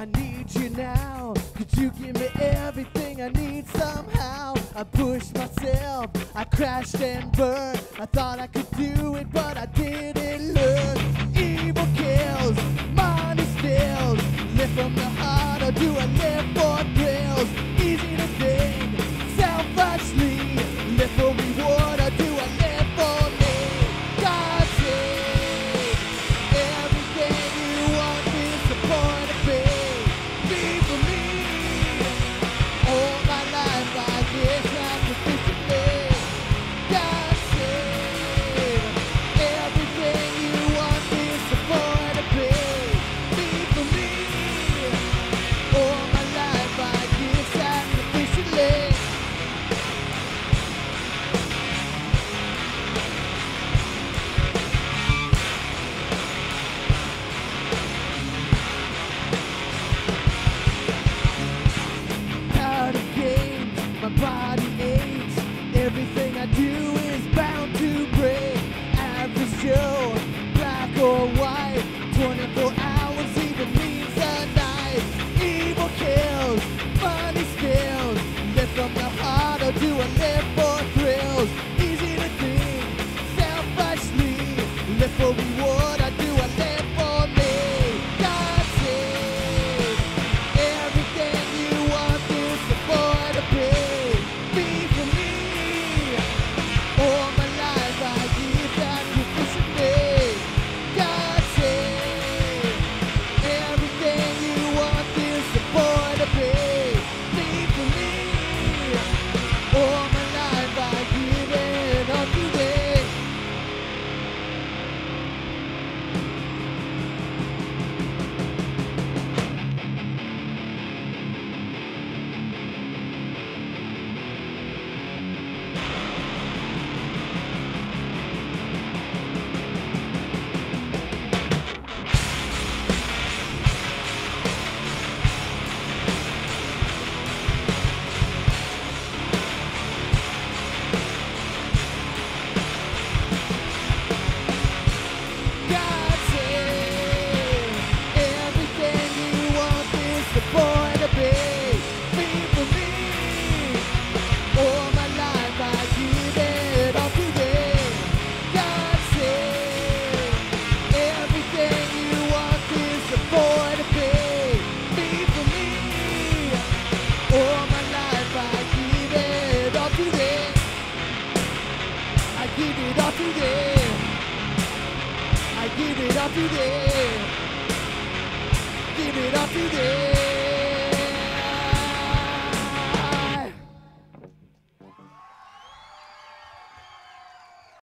I need you now. Could you give me everything I need somehow? I pushed myself, I crashed and burned. I thought I could do it, but I didn't learn. Evil kills, money steals. Live from the heart, or do I live for? I give it up to you there. Give it up to you there.